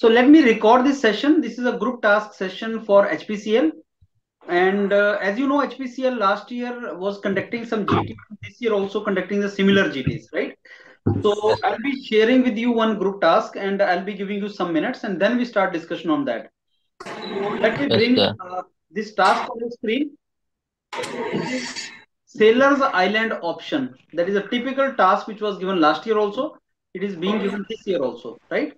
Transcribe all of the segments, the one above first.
So let me record this session. This is a group task session for HPCL. And uh, as you know, HPCL last year was conducting some GT. This year also conducting the similar GTs, right? So I'll be sharing with you one group task and I'll be giving you some minutes and then we start discussion on that. let me bring uh, this task on the screen. Sailor's Island option. That is a typical task which was given last year also. It is being given this year also, right?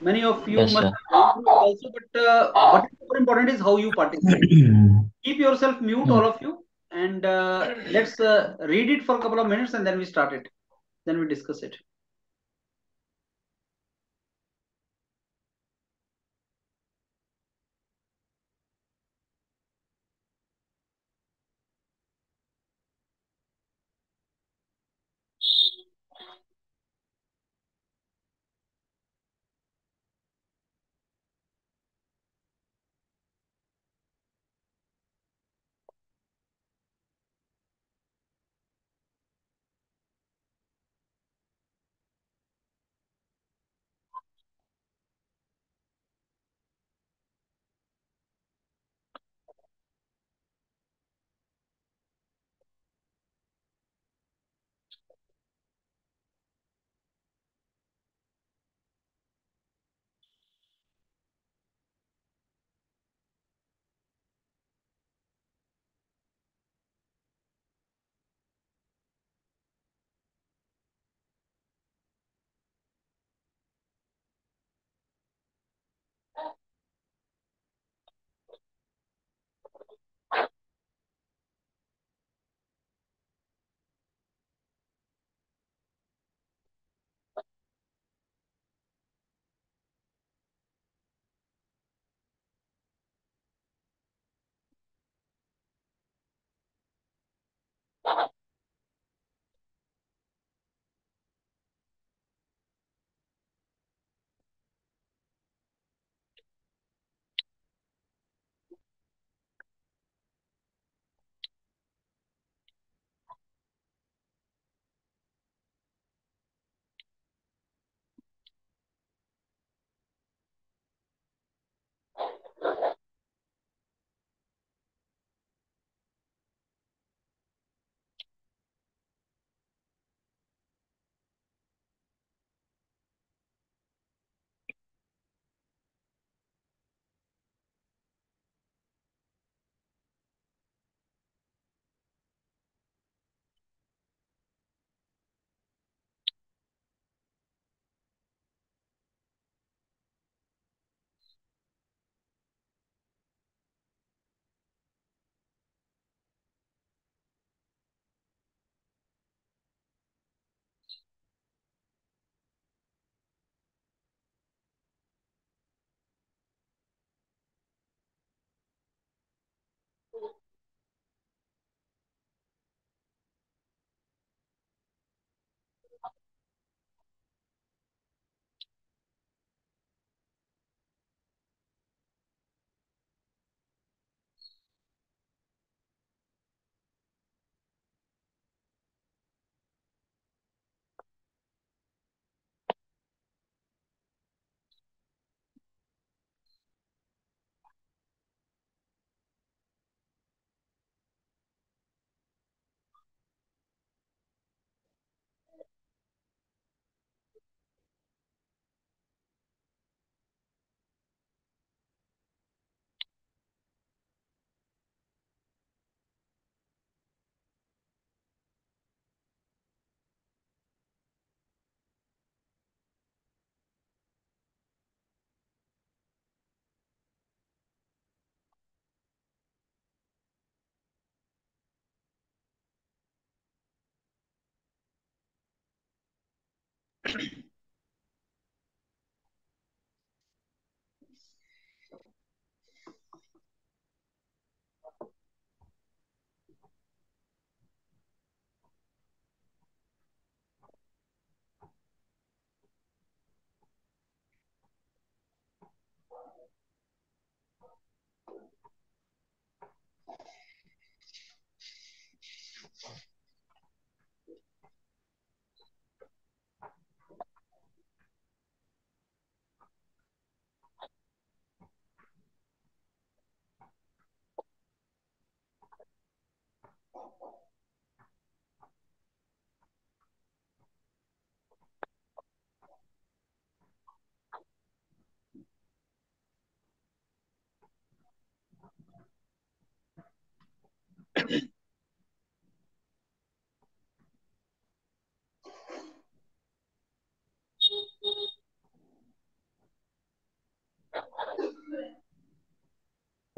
Many of you yes, must sir. have gone through it also, but uh, what is more important is how you participate. Keep yourself mute, all of you, and uh, let's uh, read it for a couple of minutes and then we start it. Then we discuss it.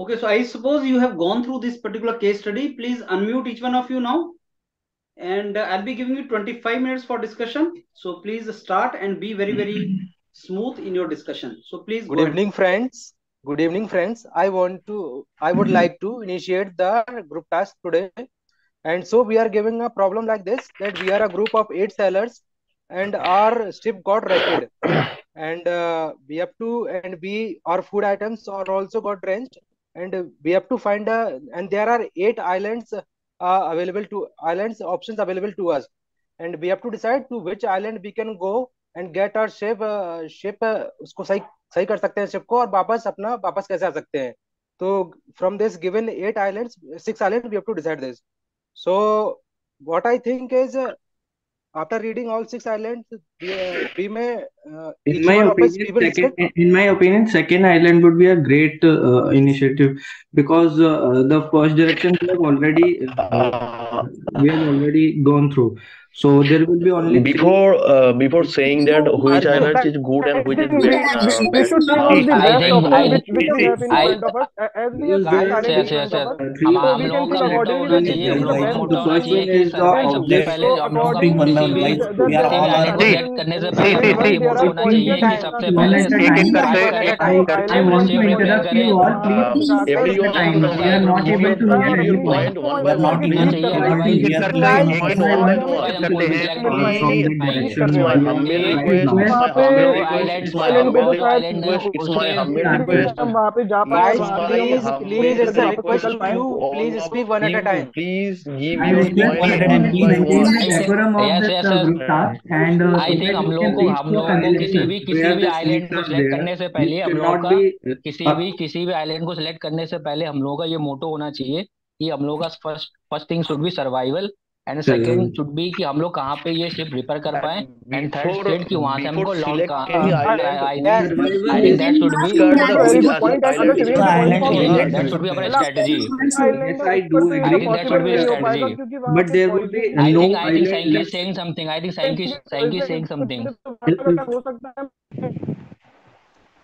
Okay, so I suppose you have gone through this particular case study. Please unmute each one of you now. And uh, I'll be giving you 25 minutes for discussion. So please start and be very, very smooth in your discussion. So please Good evening, friends. Good evening, friends. I want to, I would like to initiate the group task today. And so we are giving a problem like this, that we are a group of eight sellers and our ship got wrecked. And uh, we have to, and we, our food items are also got drenched and we have to find a and there are eight islands uh, available to islands options available to us and we have to decide to which island we can go and get our ship uh, ship uh, उसको सही सही कर सकते हैं ship को और वापस अपना वापस कैसे आ सकते हैं तो from this given eight islands six islands we have to decide this so what I think is uh, after reading all six islands, we, uh, may uh, in my opinion, second, in my opinion, second island would be a great uh, initiative because uh, the first direction we have already uh, we have already gone through. So there will be only before uh, before saying that which island is good and which is bad. We should choose the best of which which we have in front of us. As we have started in front of us, so we can choose accordingly that which is the best. The first one is the object. Are करने से पहले होना चाहिए कि सबसे पहले एक एक करके I want to interrupt you all. Please everyone time. We are not able to hear any point. We are not able to hear करते हैं वहाँ पे जा guys please please it's a request to you please speak one at a time please I maintain the decorum of Yes, this yes, uh, group task and uh, I so think हम लोगों को हम लोगों को किसी भी किसी भी आइलैंड को सिलेक्ट करने से पहले हम लोगों का किसी भी किसी भी आइलैंड को सिलेक्ट करने से पहले हम लोगों का ये मोटो होना चाहिए कि हम लोगों का first first thing should be survival and second should be कि हम लोग कहाँ पे ये शिप रिपेयर कर पाए एंड थर्ड स्टेट कि वहाँ से हमको लॉन्ग का selecting the island, I Yes. I think that should be Discard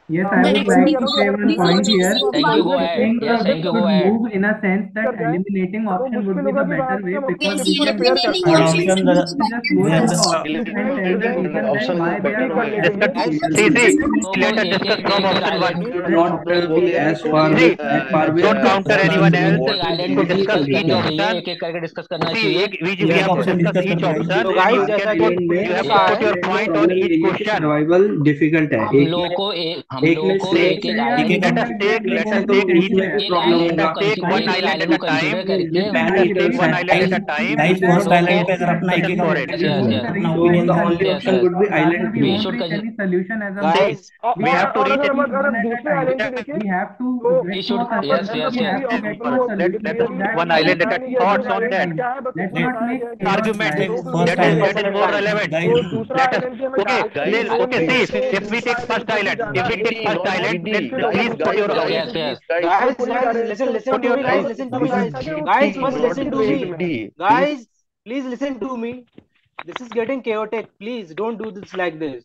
yes I. हो है would like to say one point here. Thank you, go ahead. Yes, uh, thank you, go ahead. move in a sense that eliminating option would be the better way because we can to the options Option why they are See, see, let discuss from option one. not uh, as far as far with don't counter anyone else. को discuss करना चाहिए एक एक करके discuss करना चाहिए एक- we, we have to discuss each option. So guys, you, जैसा कि you have to put your point on each question. Survival difficult है हम एक लोगों को हम लोगों को एक एक आइलैंड तो okay, okay, see, if we take first island, if we take first island, please put your Yes, yes. guys guys listen listen to me guys listen to me guys. Guys first listen to me. guys please listen to me. This is getting chaotic. Please don't do this like this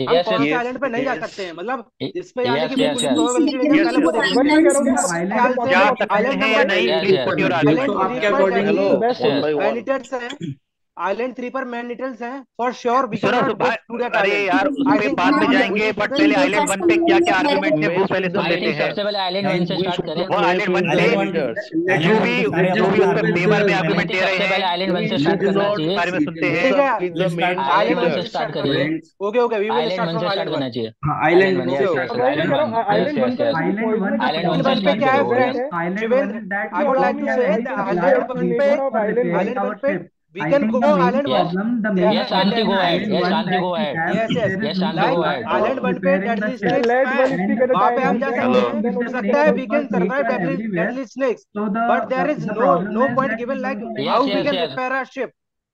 yes, this कि हम yes कौन से yes, island पे नहीं जा सकते हैं? मतलब Yes, इस पे जाने की yes, बिल्कुल yes. probability नहीं? आइलैंड थ्री पर मैन लिटल्स है फॉर श्योर जाएँगे बट पहले आइलैंड वन पे क्या क्या वो पहले सुन लेते हैं सबसे पहले आइलैंड वन से स्टार्ट करें आइलैंड वन भी भी उसके फेवर में दे रहे हैं पहले आइलैंड वन से स्टार्ट करना चाहिए बारे में सुनते हैं आइलैंड वन से स्टार्ट करिए okay okay we will start करना चाहिए आइलैंड वन से आइलैंड वन आइलैंड वन पे क्या है island one that I would like to say island one पे आइलैंड वन पे we can go island one the main yes, Shanti go ahead. Yes, Shanti go ahead. Yes, yes. Shanti go ahead. Island one पे deadly snakes हैं. वहाँ पे हम जा सकते हैं. हो सकता है we can survive deadly deadly snakes. But there is no no point given like how we can repair our ship.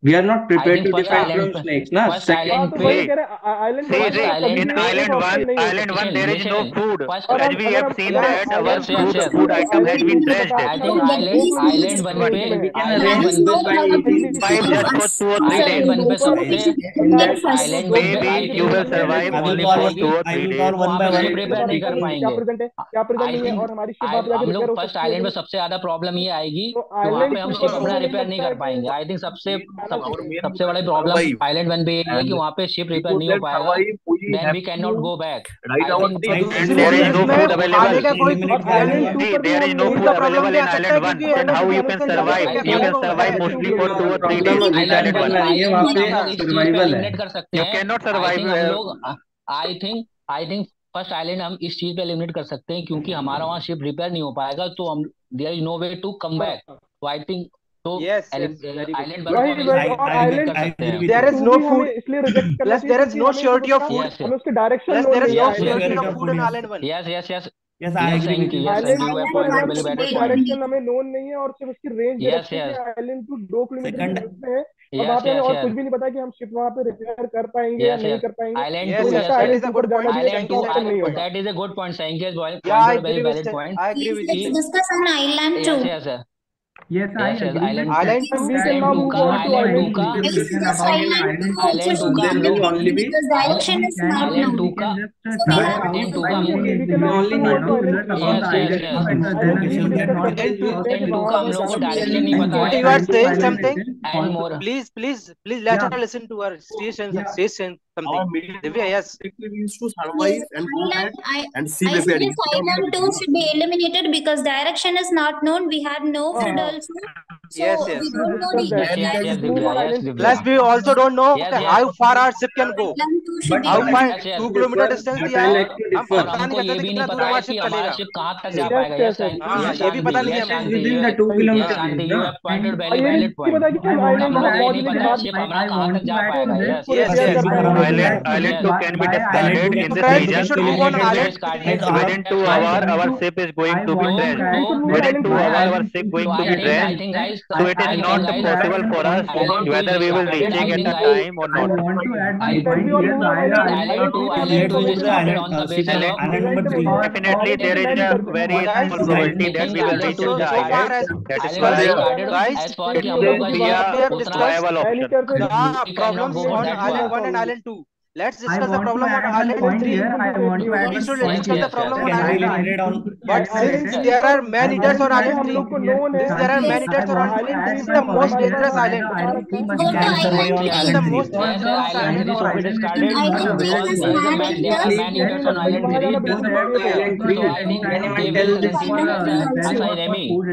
we are not prepared to defend from snakes na second to wahi keh raha island see, see, island in island 1 island 1 there is no food first, as we have seen that our food food item has been trashed i think island island one pe island one pe by just for two or three days one pe sab pe island maybe you will survive only for two or three days one by one prepare नहीं कर पाएँगे क्या present है क्या present नहीं है और हमारी शिप आप जाके हम लोग फ़र्स्ट आइलैंड में सबसे ज़्यादा प्रॉब्लम ये आएगी तो वहाँ पे हम शिप अपना रिपेयर नहीं कर पाएँगे आई थिंक सबसे सबसे बड़ा प्रॉब्लम आइलैंड वन पे ये है कि वहाँ पे शिप रिपेयर नहीं हो पाएगा then we can not go back right out there is no food available there is no food available in island one and how you can survive you can survive mostly for two और 3 days इन island one ये वहाँ पे survival है. You can not survive I think I think first island हम इस चीज़ पे limit कर सकते हैं क्योंकि हमारा वहाँ शिप रिपेयर नहीं हो पाएगा तो हम there is no way to come back तो आई थिंक तो आइलैंड हमें नोन नहीं है और सिर्फ़ उसकी रेंज आइलैंड टू दो किलोमीटर और कुछ भी नहीं पता कि हम शिप वहाँ पे रिपेयर कर पाएँगे या नहीं कर पाएँगे। Yes, I agree. Island, island from we can now move on to island Duka. This is just island Duka. Only because direction is not known. Duka. Island Duka. We can only move to island Duka. हम लोगों को directly नहीं पता है. You are saying something? And more. Please, please, please let us listen to our station. Station. something. Divya, yes. Means and see the final two should be eliminated because direction is not known. We had no food also. So yes, yes. Plus, we also don't know how far our ship can go. How far two kilometer distance. दिया है हम पता नहीं how far our ship can go. हां ये भी पता नहीं 2 किलोमीटर पॉइंटेड वैलिड पॉइंट पता कि हमारा कहां तक जा पाएगा yes yes valid island to can be discarded in this region. Should move on island. Within two hours, our ship is going to be drained. Within two hours, our ship going to be drained. So it is not possible for us whether we will reaching at the time or not. Definitely, there is a very small probability that we will reach the island. That is why it will be a viable option. Problems on island one and island two. Let's discuss the problem on alternate here. I want to add should discuss the problem on alternate on. But since there are many eaters on island three, since there are many eaters on island three, this is the most dangerous island. This is the most dangerous island. This will be discarded because there are man eaters on island three. So I think they will receive as I Remy.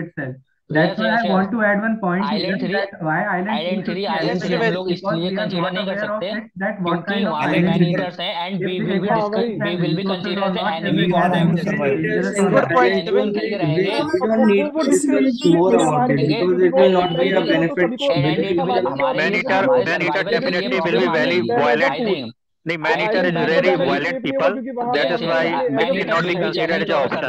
That's why I want to add one point. Island three, why island, three? island three, island three हम लोग इसलिए consider नहीं कर सकते क्योंकि वहाँ पे managers हैं and we will be discuss, we will be considered as enemy for them to survive. Your point will clear रहेंगे. We don't need to discuss more about it because it will not be a benefit. Maneater, Maneater definitely will be very violent. नहीं maneater is very violent people that is why make it not be considered as a option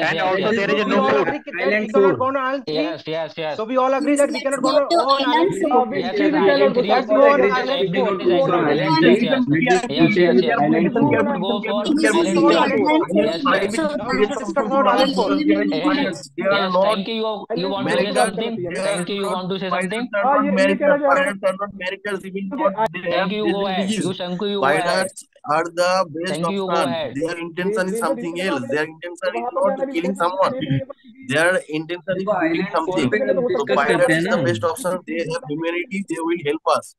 and also there is no food island food yes yes yes so we all agree that we cannot go to island food we can go to island food yes yes yes island food yes yes thank you you want to say something thank you you want to say something miracles even thank you go issues. You, Shanku, you White are the best of option. Their intention is something else. Their intention is not killing someone. Their intention is killing something. So White is the best option. They have humanity. They will help us.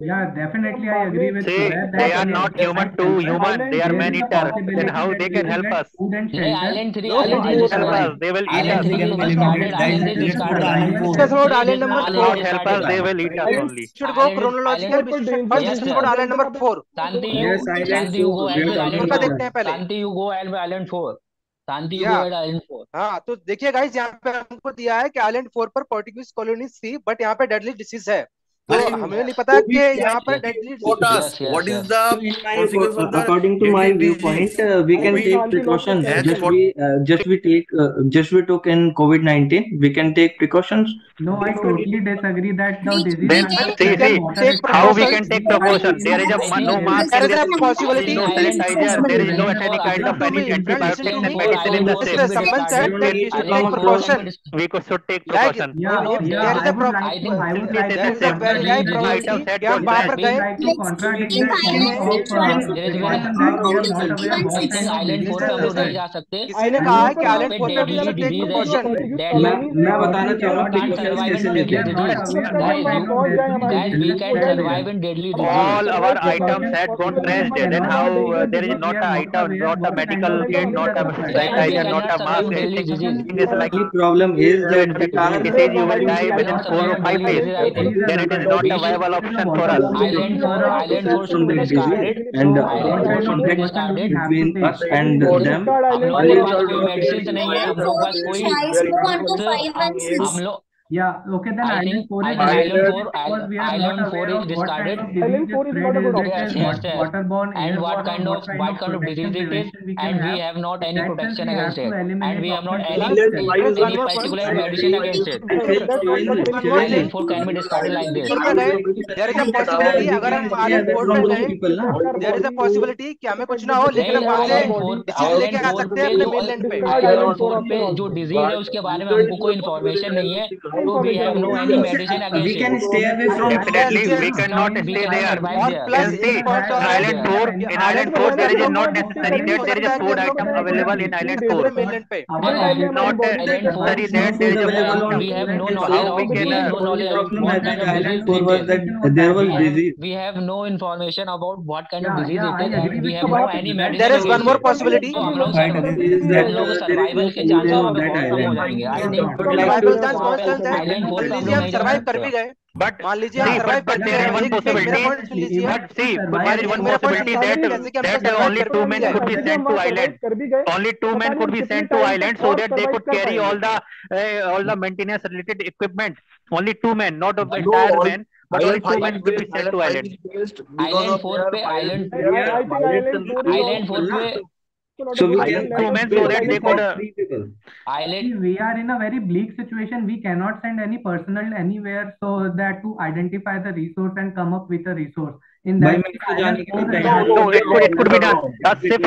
Yeah, definitely I agree with See, you They are not human too. Human, they are man eater. Then how they can help us? They will eat us. Discuss about island number four. Help us. They will eat us only. Should go chronological. but this is about island number four. Santi, yes, island you go island four. देखते हैं you go island four. हाँ तो देखिए guys यहाँ पे हमको दिया है कि आइलैंड फोर पर पोर्टुगीज कॉलोनी थी बट यहाँ पे डेडली डिसीज है हमें नहीं पता कि यहाँ पर quotas what is the consequence of that according to my viewpoint uh, we can take precautions just we uh, just we take uh, just we took in covid 19 we can take precautions no i totally disagree that the disease then see see how we can take precautions there is a no mask there is a possibility no sanitizer there is no any kind of any antibiotics and medicine in the same someone said that we should take precautions we should take precautions yeah, yeah, there is a problem i think i would like that सुविधाएँ provide की क्या आप वहाँ पर गए मैंने कहा है कि आइलेंट फोर मैं बताना चाह रहा हूँ All our items had gone trashed and how uh, there is not a item, not a medical kit, not a sanitizer, not a mask, anything. It is like problem is that disease you will die within four or five days. Then it is not a viable option for us. Island for island force from the and island force conflict between us and them. हम लोग के पास कोई medicine हम लोग Yeah, okay, then island, island 4 is island 4, island, island 4 is discarded. Island 4 is not about okay, yes, yes. waterborne and what kind of what kind of disease it is and we have not any protection against it and we have not any, any particular medicine against it. Island 4 can be discarded like this. There is a possibility अगर हम island 4 पे जाएँ there is a possibility कि हमें कुछ ना हो लेकिन हम वहाँ से डिसीज लेके आ सकते हैं अपने mainland पे। island 4 पे जो disease है उसके बारे में हमको कोई information नहीं है So we have no any medicine against We can stay away from Definitely, we cannot stay there. Plus, see, Island 4, in Island 4, there is not necessary that there is a food item available in Island 4. Not necessary that there is a food We have no knowledge. We have no knowledge. We have no information about what kind of disease it is. And we have no any medicine. There is one more possibility. हम लोग survival के chances बहुत कम हो जाएँगे I think survival chance लीजिए survive कर भी गए but मान लीजिए आप सर्वाइव करते हैं one possibility but see there is one possibility that that only two men could be sent to island only two men could be sent to island so that they could carry all the uh, all the maintenance related equipment only two men not of entire no, men but only two men could be sent to island island 4 पे island island 4 पे So we can comment so that they could. Uh, Island. We are in a very bleak situation. We cannot send any personnel anywhere, so that to identify the resource and come up with a resource. In that, no, it could, it could be done. A if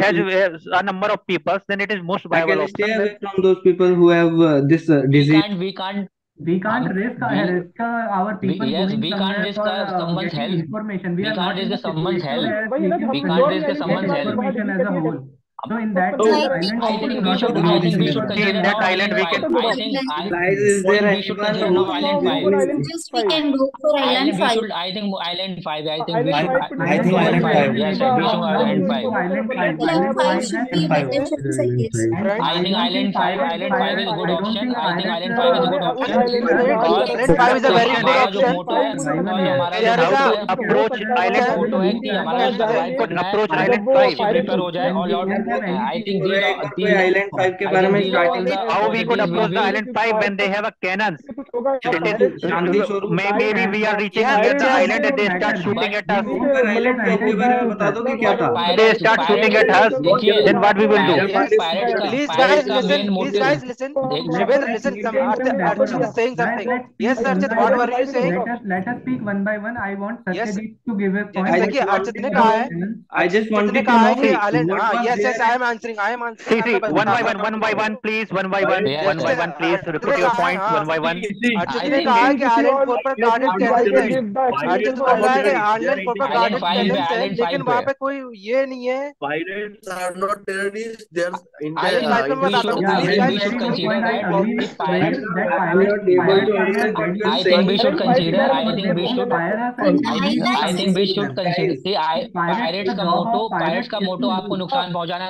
has a number of people, then it is most viable. I can stay away from those people who have uh, this uh, disease. And we can't we can't um, risk, we, risk our people. We, yes, we can't risk uh, someone's health. Information. We, we can't risk someone's health. We can't risk someone's health. As a whole. So in that oh, island, I think we should, I think we should consider in that island we can. I think guys, is there we should consider no island five. Just we can go for island five. Should, I think island five. I think we should. I think island five. Yes, we should island five. Island five should be better. I think island five. Island five is a good option. I think island five is a good option. Island five is a very good option. There is a approach island photo है कि हमारा approach island five prepare हो जाए और lot बार कोई these island five के I बारे think में these are all starting the How we could these will approach the be island five when they have a cannons? Shanti Swaroop May, maybe we are reaching Yeah, near the just- island and they start shooting at us. ऊपर island five के बारे में बता दो कि क्या था They start shooting at us. देखिए Then what we will do? Pirates- Pirates का Please Pirates guys का listen. main Please motive guys listen. एक Shivendra listen. Some Archit, Archit is saying something. Yes, Archit. What were you saying? Let us let us speak one by one. I want Yes. Satyajit to give a point. जैसे कि अर्चित ने कहा है I just Archit ने कहा है कि island हाँ yes there I am answering I am answering see, I'm one by one, one by one, please, one by one, one by one, please. Repeat your points, one by one. I ने कहा है कि island four पर guarded cannon है अर्चित बोल रहा है कि आइलैंड फोर पर कैनन पे, है लेकिन वहाँ पे। कोई ये नहीं है Pirates are not terrorists. They are Island five पे मैं inter- बताता we हूँ should- please I think we should consider I think we saying. should I think we should consider. See, I pirates का मोटो pirates का मोटो आपको नुकसान पहुंचाना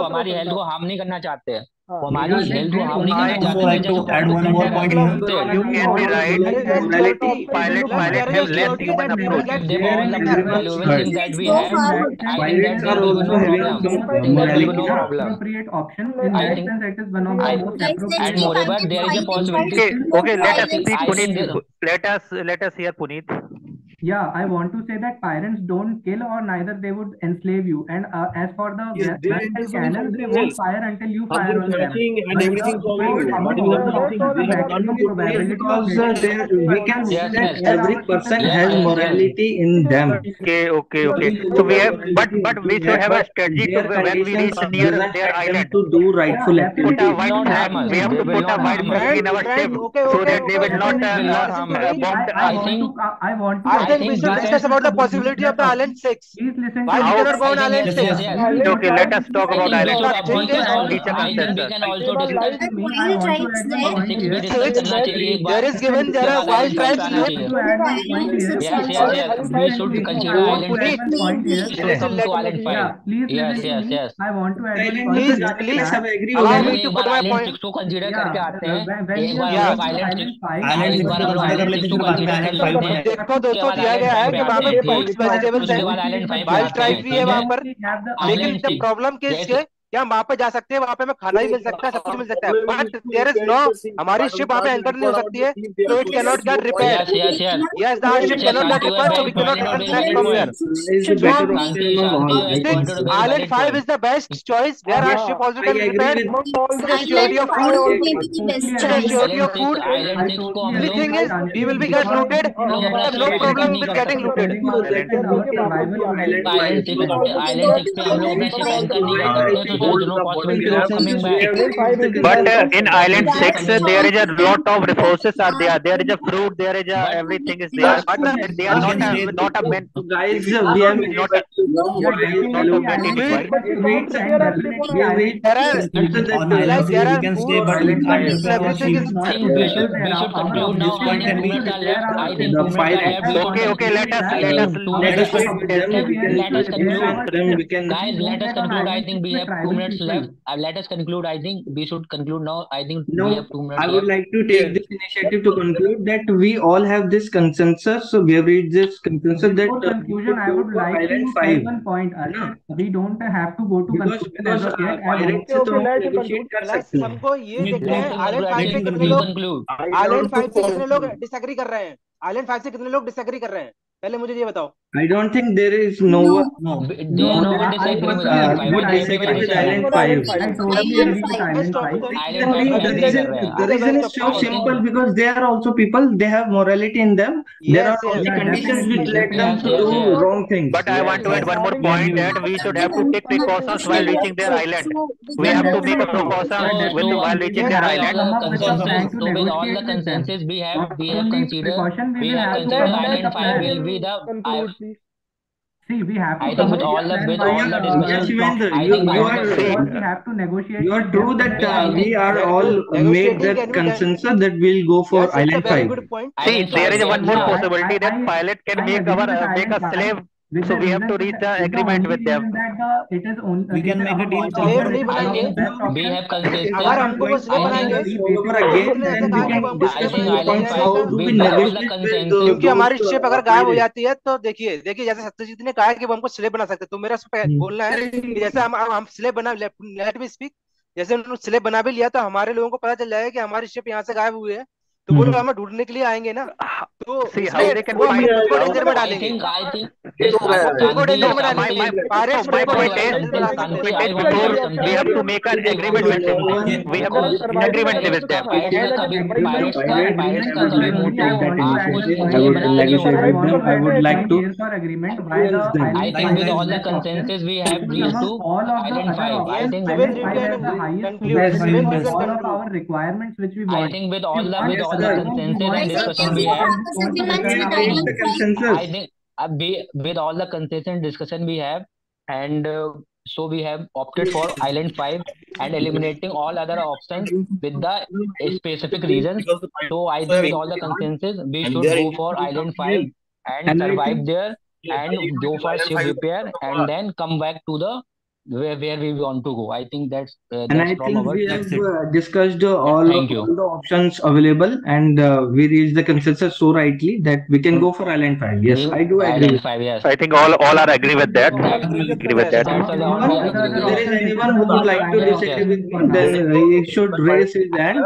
हमारी हेल्थ को हार्म नहीं करना चाहते हैं हेल्थ को हार्म नहीं I करना like to add one more point here. You can be right. Morality, Pilot pilot have less human approach. They want the that we have, that think there will be no problem. appropriate option. In that sense, it is one of the most Guys, And moreover, there is a possibility- Okay, okay. Let us think Puneet. Let us let us hear Puneet. Yeah, I want to say that pirates don't kill or neither they would enslave you. And uh, as for the Yes, they guns and cannons they won't else. fire until you fire on them. and But everything the- from you. the- But in the nothing, have done the no probability of Because uh, there, we can see Yes, that every person Yes, has yes, yes. morality in them. Okay, okay, okay. So we have, but but we should have a strategy to when we reach near their island. to do rightful Yeah, Put activity. a white flag. We have to put a white flag in our ship so that they will not okay. uh, Listen uh, to me. bomb I, I, I want think- to, I want to. I I think we should discuss about the possibility of the island six. Please listen Why to we cannot go on I island yes, six? yes, yes. Okay, let us talk I about island. Island. we can also, I discuss. I there? Six is given there are wild tribes. Yes, yes, yes. We should consider island please Yes, yes, me. yes. I want to add. Please, please. सब agree Allow हो me to put my island point. six को consider करके आते हैं एक बार island island six Island six कर लेते six हैं, हैं देखो दोस्तों दिया गया है कि वहाँ पे है वेजिटेबल्स है वाइल्ड ट्राइब भी है ठीक वहाँ पर। लेकिन जब द प्रॉब्लम किस के क्या हम वहाँ पे जा सकते हैं? वहाँ पे हमें खाना भी मिल सकता है सब कुछ मिल सकता है। बट देर इज़ नो हमारी शिप वहाँ पे एंटर नहीं हो सकती है तो it can not get repair yes the ship can not repair so we can not return back from there island 5 is the best choice where our ship also can repair security of food security of food every is we will be get looted no problem with getting looted island 6 पे हम लोग अपना ship enter नहीं कर सकते। But uh, in island six, uh, there is a lot of resources are there. There is a fruit. There is a everything is there. But uh, they are not a, not a men. Guys, we have not a. There are stay. but. We should we okay okay let us let us let us. Guys, let us conclude. I think we have two minutes left. Uh, let us conclude. I think we should conclude now. I think no, we have two minutes. I would left. like to take yes. this initiative to conclude that we all have this consensus. So we have reached this consensus Before that. For conclusion, I would like to five. one point. No. We don't have to go to because, conclusion because, as of yet. Violence से तो हम negotiate कर सकते हैं. हमको ये देखना है. आयरन फाइव से कितने लोग आयरन फाइव से कितने लोग डिसएग्री कर रहे हैं. आयरन फाइव से कितने लोग डिसएग्री कर रहे हैं. पहले मुझे ये बताओ I don't think there is no no one, no, no, no one disagreeing with Island 5. Would disagree with Island 5. And totally agree with Island 5. Island 5 the reason the reason is so simple because they are also people. They have morality in them. Yes, there are also yes, conditions yes, which let them to do wrong things. But I want to add one more point that we should have to take precautions while reaching their island. We have to take a precaution with while reaching their island. So with all the consensus we have we have considered we have considered Island 5 will be read up. Conclude, I. See, we have to. With all the with all the you have to negotiate. You are true that uh, we are all made that consensus that we'll go for yes, island five. See, there is one more possibility that pilot can make our uh, make a slave So we have to reach the agreement with them. It is only we can make a deal. भी बनाएँगे. We have consistent. अगर हमको बस ये बनाएँगे. Over again then we can discuss more points how do we negotiate. क्योंकि हमारी ship अगर गायब हो जाती है तो देखिए देखिए जैसे सत्यजीत ने कहा कि वो हमको स्लेब बना सकते तो मेरा बोलना है जैसे हम हम स्लेब बना लेट मी स्पीक जैसे उन्होंने स्लेब बना भी लिया तो हमारे लोगों को पता चल जाएगा कि हमारी शिप यहाँ से गायब हुई है तो वो ड्रामा ढूँढने के लिए आएँगे ना तो थोड़ी में डालेंगे I would like to agreement I think with all the consensus we have reached to identify. I think with all our requirements which we. I think with all the with all I think with all the consistent discussion we have, and uh, so we have opted for island 5 and eliminating all other options with the specific reasons. So I think with all the consensus, we should go for island 5 and survive there and go for ship repair and then come back to the where, where we want to go. I think that's uh, that's and I think we have uh, discussed uh, all, yeah, of, all the options available, and uh, we reached the consensus so rightly that we can go for island five. Yes, mm-hmm. I do agree. Island five, yes. I think all all are agree with that. I agree, with that. Uh, there is anyone who would like to disagree with me, then he should raise his hand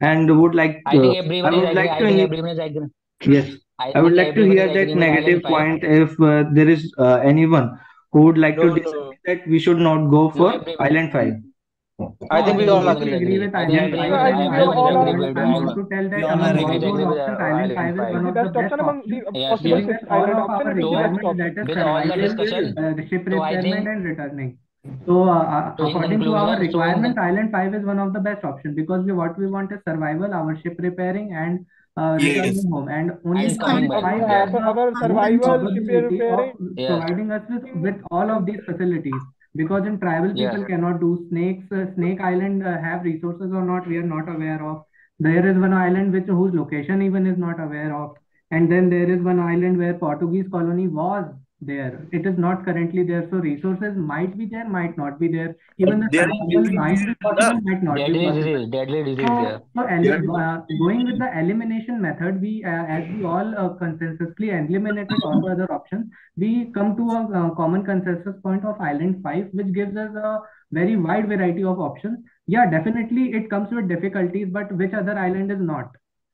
and would like. To, I think everyone I would like to. I. Yes. I, I would like to hear that negative point if uh, there is anyone who would like to disagree that we should not go for no, Island 5. I think we all agree. with I want to tell that Island 5 is one of the best options. All of our requirements survival, ship repairment and returning. So uh, uh, according to our requirement, Island 5 is one of the best options because what we want is survival, our ship repairing and uh, yes. home. And only and coming I have our survival preparing yeah. providing us with, with all of these facilities. Because in tribal yeah. people cannot do snakes uh, snake island uh, have resources or not we are not aware of. There is one island which whose location even is not aware of. And then there is one island where portuguese colony was there. It is not currently there. So resources might be there, might not be there. Even the survival might be possible, might not deadly be possible. Disease, deadly disease. So, yeah. so uh, going with the elimination method, we uh, as we all uh, consensusly eliminated all the other options. We come to a uh, common consensus point of island five, which gives us a very wide variety of options. Yeah, definitely it comes with difficulties, but which other island is not?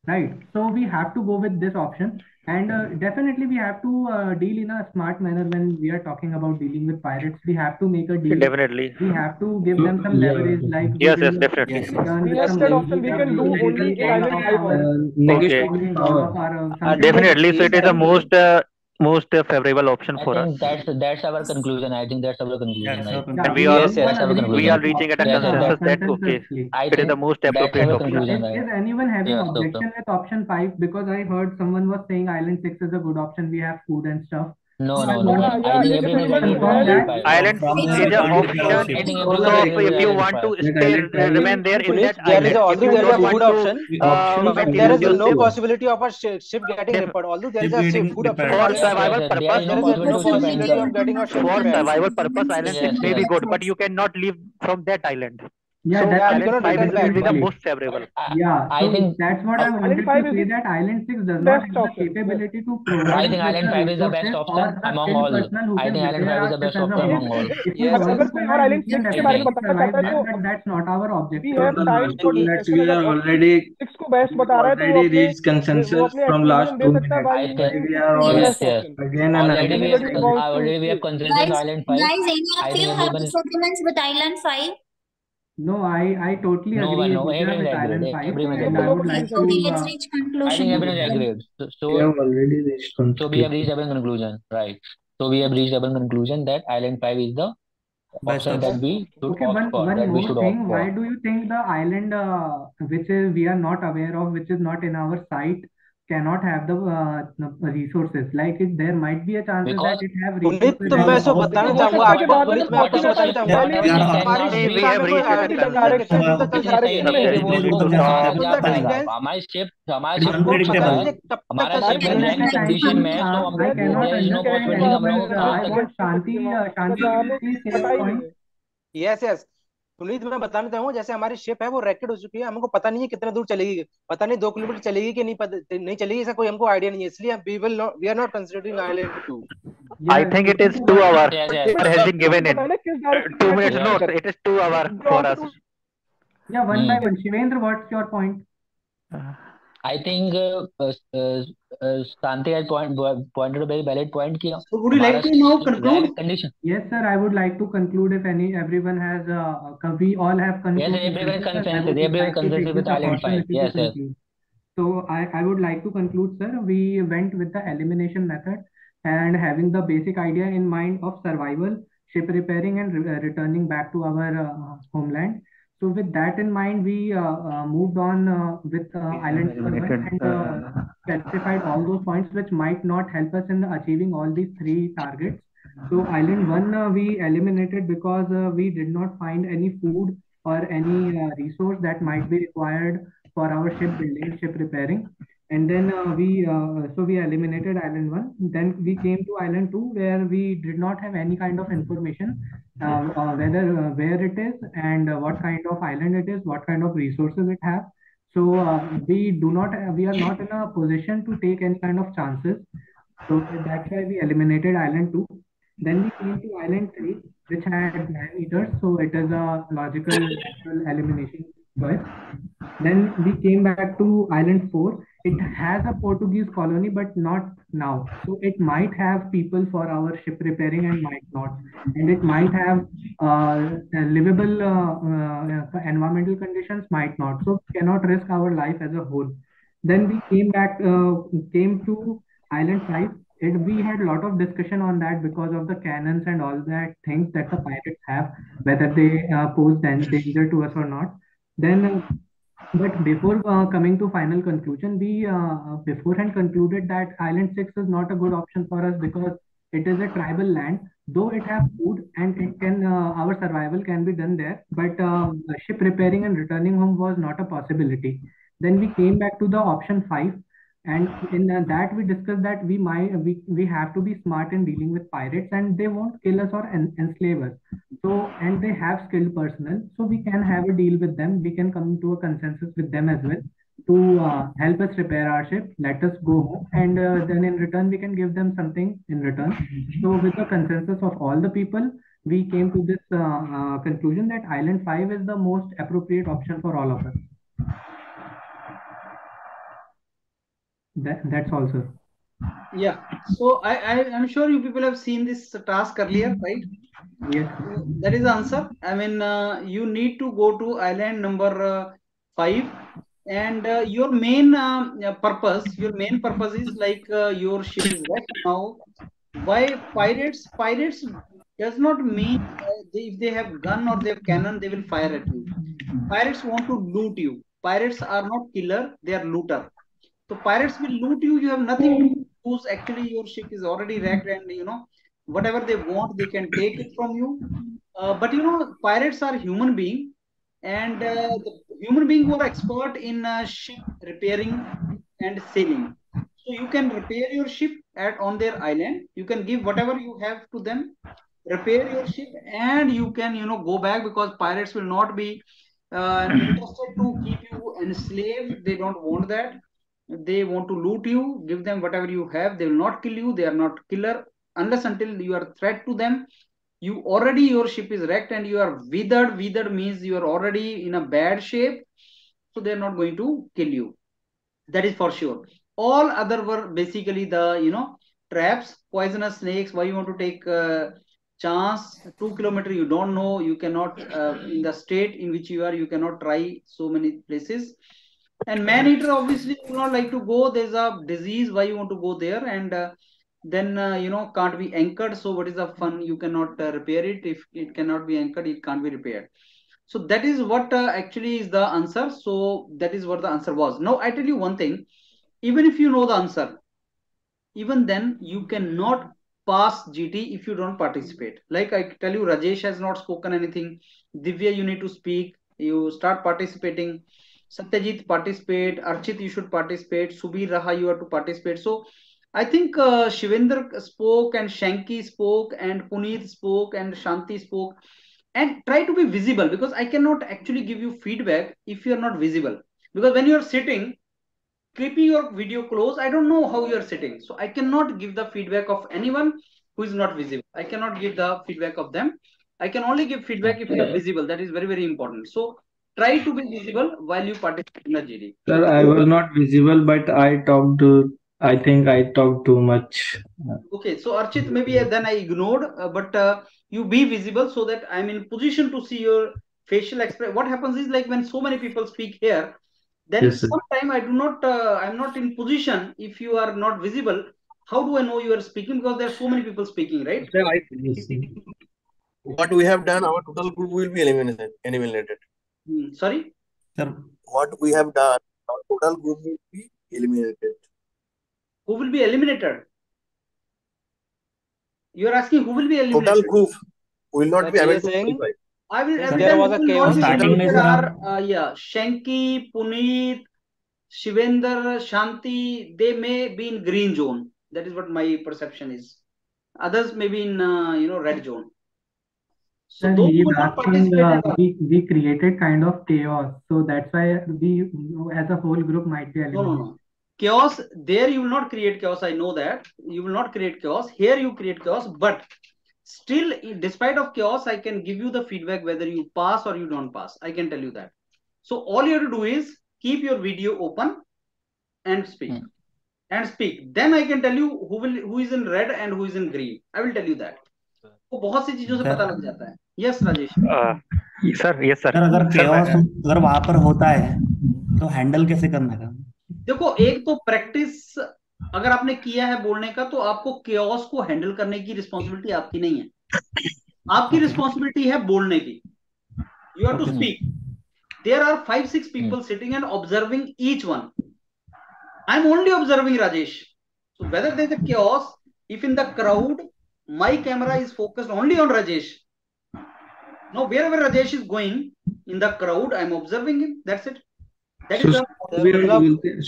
Right. So we have to go with this option and uh, definitely, we have to uh, deal in a smart manner when we are talking about dealing with pirates. We have to make a deal. Definitely. We have to give them some leverage. Like yes, yes, definitely. Yes, yes. option we can do only in island. Uh, okay. Uh, definitely. So it is the most uh, most uh, favorable option I for us. That's that's our conclusion. I think that's our conclusion. Yes. And we are yes, yes, we are reaching at a that's consensus that okay, I it is the most appropriate option. Right? Is anyone having yes, objection doctor. with option five? Because I heard someone was saying island six is a good option. We have food and stuff. No, no, no. I think everything Ireland is the option. So, if you want to stay, remain there in that island. There is already there is a good option. But there is no possibility of a ship getting repaired. Although there is a good option. For survival purpose, there is no possibility of getting a ship. For survival purpose, island is maybe good, but you cannot leave from that island. Yeah, so that's island cannot five return is back. will be the exactly. most favorable. Yeah, I so think that's what I I- wanted five to is say the that Island 6 does not best have the option. capability to I provide think with Island the 5 is the best resources or option the among skilled all. personnel who I can think Island repair 5 our is the ship best as a option whole. among all. If we Yes, want अगर to कोई और survive, we island can six के बारे में definitely बताना survive चाहता है there, तो but that's not our we objective. have time So for that discussion we are अगर already सिक्स को बेस्ट बता रहा है तो वो already अपने reached वो consensus अपने from last explanation they two सकता है minutes. why I think We are all yes, Yes. yes. again and Already we again. have anybody wants to already we have say consensus Guys, Island 5. guys, any I of think you have everyone is disagreements with Island 5? No, I, I totally no agree one, with no everyone with agreed. Everyone is I would like Okay, to let's uh, reach I think conclusion. everyone is agreed. So, so We have already reached So we have conclusion. reached a conclusion, right? So we have reached a conclusion that Island 5 is the option that we should Okay, opt one for, one that we more should thing. opt Why for. do you think the island uh, which is we are not aware of, which is not in our sight, cannot have the uh, resources? Like it, there might be a chances Because that it have resources तो मैं सो. बताना हो चाहूँगा है आपको पुनीत मैं आपको बताना चाहूँगा का. हमारी शिप हमारा शिप टूट चुका है हमारा शिप है I कंडीशन में है uh, I हम uh, लोगों को uh, uh, ही point. नहीं यस यस पुनीत मैं बताना चाहूँ जैसे हमारी शिप है वो रैकेट हो चुकी है हमको पता नहीं है कितना दूर चलेगी पता नहीं दो किलोमीटर चलेगी कि नहीं पता नहीं चलेगी ऐसा कोई हमको आइडिया नहीं है इसलिए we will not we are not considering island two I Yeah, think it is so two what hours. yes yes There has been given पता in आवर फॉर अस या डायरेक्शन बाय में Shivendra what's your point. Hmm. I think uh, uh, uh, uh, Shanti has point, pointed a very valid point कि So would you like to now conclude? condition Yes, sir. I would like to conclude if any everyone has uh, uh, we all have concluded. yes everyone consensus. Everyone consensus with Island 5 yes conclude. So I, I would like to conclude, sir. We went with the elimination method and having the basic idea in mind of survival, ship repairing, and re- uh, returning back to our uh, homeland. So with that in mind, we uh, uh, moved on uh, with uh, island number one Eliminated. and uh, specified all those points which might not help us in achieving all these three targets. So island one uh, we eliminated because uh, we did not find any food or any uh, resource that might be required for our ship building, ship repairing. And then uh, we uh, so we eliminated island one. Then we came to island two where we did not have any kind of information uh, uh, whether uh, where it is and uh, what kind of island it is, what kind of resources it has. So we do not we are not in a position to take any kind of chances. So that's why we eliminated island two. Then we came to island three, which had nine meters. So it is a logical elimination choice. Then we came back to island four. It has a Portuguese colony, but not now. So it might have people for our ship repairing and might not. And it might have uh, livable uh, uh, environmental conditions, might not. So cannot risk our life as a whole. Then we came back, uh, came to island five. It, we had a lot of discussion on that because of the cannons and all that things that the pirates have, whether they uh, pose dan- danger to us or not. Then, but before uh, coming to final conclusion, we uh, beforehand concluded that Island 6 is not a good option for us because it is a tribal land, though it has food and it can, uh, our survival can be done there, but uh, ship repairing and returning home was not a possibility. Then we came back to the option 5 and in uh, that we discussed that we might we, we have to be smart in dealing with pirates and they won't kill us or en- enslave us. So and they have skilled personnel so we can have a deal with them. We can come to a consensus with them as well to uh, help us repair our ship let us go home and uh, then in return we can give them something in return. So with the consensus of all the people we came to this uh, uh, conclusion that island 5 is the most appropriate option for all of us that, that's all sir Yeah. So I, I I'm sure you people have seen this task earlier, right? yes That is the answer. I mean, uh, you need to go to island number uh, five, and uh, your main uh, uh, purpose, your main purpose is like uh, your ship is wrecked now. Why pirates? Pirates does not mean uh, they, if they have gun or they have cannon, they will fire at you. Pirates want to loot you. Pirates are not killer; they are looter. So pirates will loot you. You have nothing to lose. Actually, your ship is already wrecked, and you know whatever they want, they can take it from you. Uh, but you know, pirates are human being, and uh, human being who are expert in uh, ship repairing and sailing. So you can repair your ship at on their island. You can give whatever you have to them. repair your ship and you can you know go back because pirates will not be uh, interested to keep you enslaved they don't want that they want to loot you give them whatever you have they will not kill you they are not killer unless until you are threat to them you already your ship is wrecked and you are withered. Withered means you are already in a bad shape so they are not going to kill you. That is for sure. All other were basically the you know traps poisonous snakes. Why you want to take uh, chance? Two kilometer you don't know. You cannot uh, in the state in which you are you cannot try so many places and man eater obviously you not like to go there's a disease why you want to go there. And uh, then uh, you know can't be anchored. So what is the fun? You cannot uh, repair it. If it cannot be anchored it can't be repaired. So that is what uh, actually is the answer. So that is what the answer was. Now i tell you one thing. Even if you know the answer even then you cannot pass gt if you don't participate. Like i tell you rajesh has not spoken anything. Divya you need to speak. You start participating satyajit participate archit you should participate subir raha you have to participate so I think uh, Shivendra spoke and Shanky spoke and Puneet spoke and Shanti spoke and try to be visible because I cannot actually give you feedback if you are not visible. Because when you are sitting, keeping your video close, I don't know how you are sitting. So I cannot give the feedback of anyone who is not visible. I cannot give the feedback of them. I can only give feedback if you are visible. That is very, very important. So try to be visible while you participate in the GD. Sir, I was not visible, but I talked to I think I talked too much. Okay, so Archit, maybe then I ignored, uh, but uh, you be visible so that I'm in position to see your facial expression. What happens is like when so many people speak here, then Yes, sir. sometime I do not, uh, I'm not in position. If you are not visible, how do I know you are speaking? Because there are so many people speaking, right? Sir, I, what we have done, our total group will be eliminated. eliminated. Hmm, sorry? Sir, What we have done, our total group will be eliminated. Who will be eliminated? You are asking who will be eliminated? Total eliminated? group will not be Sir, able you're to saying qualify. I will Since every there time was a who chaos not be starting में are uh, yeah Shanky, Puneet, Shivender, Shanti. They may be in green zone. That is what my perception is. Others may be in uh, you know red zone. So Sir, those he who is not asking, uh, we, we created kind of chaos. So that's why we, as a whole group, might be No, no, eliminated. no. Chaos, there you will not create chaos. I know that. You will not create chaos. Here you create chaos, but still, despite of chaos, I can give you the feedback whether you pass or you don't pass. I can tell you that. So all you have to do is keep your video open and speak. Hmm. And speak. Then I can tell you who will who is in red and who is in green. I will tell you that. वो बहुत सी चीज़ों से. पता लग जाता है। Yes Rajesh sir yes sir अगर अगर वहाँ पर होता है तो हैंडल कैसे करना है? देखो एक तो प्रैक्टिस अगर आपने किया है बोलने का तो आपको केओस को हैंडल करने की रिस्पॉन्सिबिलिटी आपकी नहीं है। आपकी रिस्पॉन्सिबिलिटी है बोलने की। You have to speak there are five six people sitting and observing each one I am only observing Rajesh so whether there's a chaos if in the crowd my camera is focused only on rajesh. Now wherever rajesh is going in the crowd i'm observing him. That's it. That is the बोलते हैं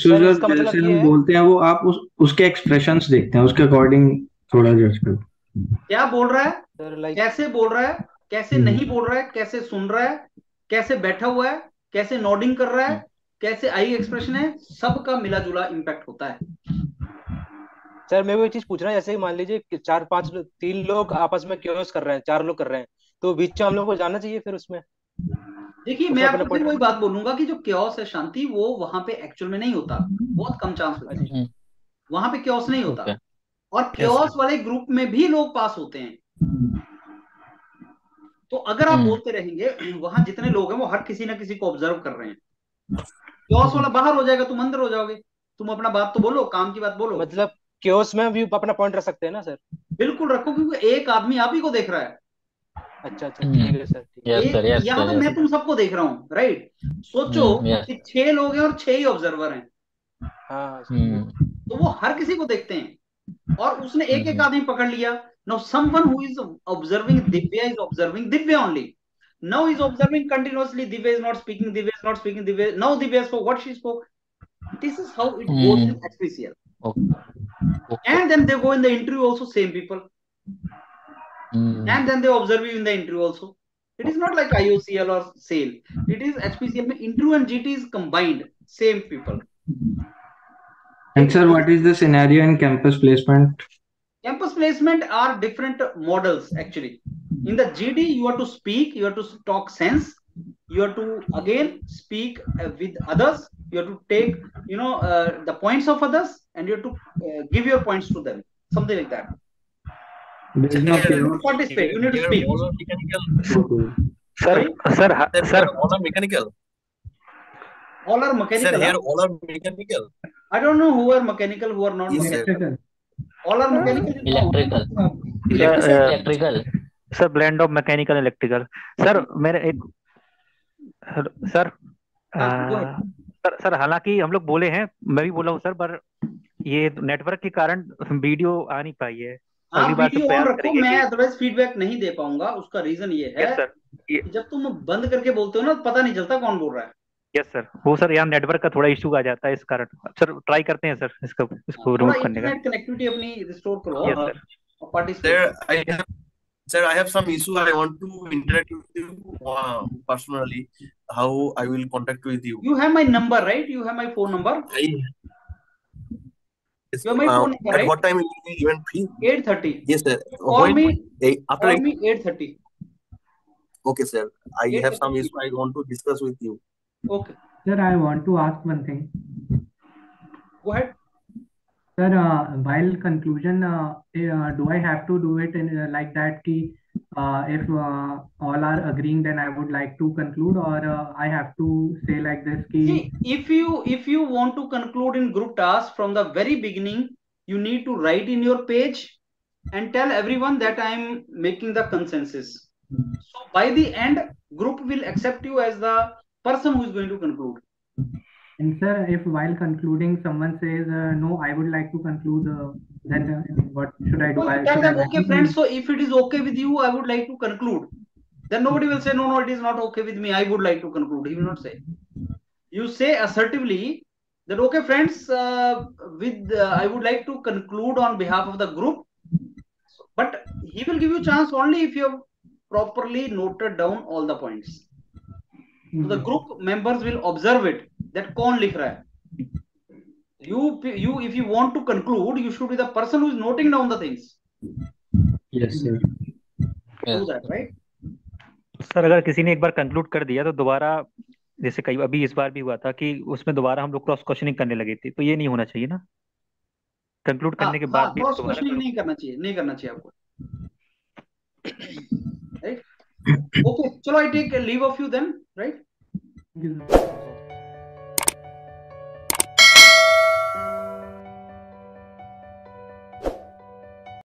जैसे हम बोलते वो आप उस उसके expressions देखते हैं उसके अकॉर्डिंग थोड़ा जज क्या बोल रहा है? कैसे बोल रहा है? कैसे हम्म। नहीं बोल रहा है? कैसे सुन रहा है? कैसे बैठा हुआ है? कैसे नोडिंग कर रहा है? कैसे आई एक्सप्रेशन है? सबका मिला जुला इम्पैक्ट होता है। सर मैं वो एक चीज़ पूछ रहा हूँ जैसे मान लीजिए चार पाँच लोग- तीन लोग आपस में क्योस कर रहे हैं चार लोग कर रहे हैं तो बीच में हम लोग को जाना चाहिए फिर उसमें? देखिए मैं आपको फिर वही बात बोलूँगा कि जो क्योस है शांति वो वहाँ पे एक्चुअल में नहीं होता। बहुत कम चांस होता है। वहाँ पे क्योस नहीं होता। और क्योस वाले ग्रुप में भी लोग पास होते हैं। तो अगर आप हम्म। बोलते रहेंगे वहाँ जितने लोग हैं वो हर किसी ना किसी को ऑब्ज़र्व कर रहे हैं। क्योस वाला बाहर हो जाएगा तुम अंदर हो जाओगे। तुम अपना बात तो बोलो काम की बात बोलो। मतलब क्योस में भी अपना पॉइंट रख सकते हैं ना सर बिल्कुल रखो क्योंकि एक आदमी आप ही को देख रहा है। अच्छा अच्छा हम्म। ठीक है सर यहाँ तो मैं तुम सबको देख रहा हूँ राइट सोचो हम्म, yes. कि छह लोग हैं और छह ही ऑब्जर्वर हैं। हाँ हम्म। तो वो हर किसी को देखते हैं। और उसने एक एक। आदमी पकड़ लिया। Now someone who is observing Divya is observing Divya only now is observing continuously divya is not speaking divya is not speaking divya now divya spoke what she spoke. This is how it goes in Hmm. hpcl okay. and then they go in the interview also same people. Mm. and then they observe you in the interview also. It is not like iocl or sale. It is hpcl interview and gt is combined same people. And sir what is the scenario in campus placement? Campus placement are different models actually. In the gd you have to speak you have to talk sense you have to again speak uh, with others, you have to take, you know, uh, the points of others, and you have to uh, give your points to them, something like that. There is no You need to participate, you need to speak. Sir, sir, ha- sir, all are mechanical. All are Sir, mechanical. here huh? all are mechanical. I don't know who are mechanical, who are not Yes, sir. mechanical. All are mechanical. Electrical. Sir, Electrical. Sir blend of mechanical electrical sir मेरे एक sir हाँ, sir sir हालाँकि हम लोग बोले हैं मैं भी बोला हूँ सर पर ये नेटवर्क के कारण वीडियो आ नहीं पाई है। आप अगली बार वीडियो ऑन प्रयास रखो मैं अदरवाइज़ फीडबैक नहीं दे पाऊँगा उसका रीजन ये है सर कि जब तुम बंद करके बोलते हो ना पता नहीं चलता कौन बोल रहा है। यस सर वो सर यहाँ नेटवर्क का थोड़ा इशू आ जाता है इस कारण। सर ट्राई करते हैं सर इसको इसको रिमूव करने का। कनेक्टिविटी अपनी रिस्टोर करो यस सर और participate Sir, I have, sir, I have some issue. I want to interact with you uh, personally. How I will contact with you. You have my number, right? You have my phone number. I, yes, You have my uh, phone number, at right? what time will be event free? 8:30. Yes, sir. Call When- me. eh, after Call eight- me 8:30. Okay, sir. I have some issue. I want to discuss with you. Okay. Sir, I want to ask one thing. Go ahead. Sir, uh, while conclusion, uh, uh, do I have to do it in uh, like that? Ki, uh, if uh, all are agreeing, then I would like to conclude, or uh, I have to say like this. Ki, See, if you if you want to conclude in group task from the very beginning, you need to write in your page and tell everyone that I am making the consensus. So by the end, group will accept you as the person who is going to conclude. And sir, if while concluding someone says uh, no, I would like to conclude, uh, then uh, what should I do? Well, I, tell I them, okay, friends. So if it is okay with you, I would like to conclude. Then nobody will say, no, no, it is not okay with me. I would like to conclude. He will not say. You say assertively that, okay, friends, uh, with uh, I would like to conclude on behalf of the group. But he will give you chance only if you have properly noted down all the points. So the group members will observe it that कौन लिख रहा है. You you if you want to conclude, you should be the person who is noting down the things. Yes, sir. Do that, right? Sir अगर किसी ने एक बार conclude कर दिया तो दोबारा जैसे कई अभी इस बार भी हुआ था कि उसमें दोबारा हम लोग क्रॉस क्वेश्चनिंग करने लगे थे तो ये नहीं होना चाहिए ना कंक्लूड हाँ करने के हाँ बाद भी क्रॉस क्वेश्चनिंग नहीं करना चाहिए नहीं करना चाहिए आपको राइट ओके चलो I take leave of you then right.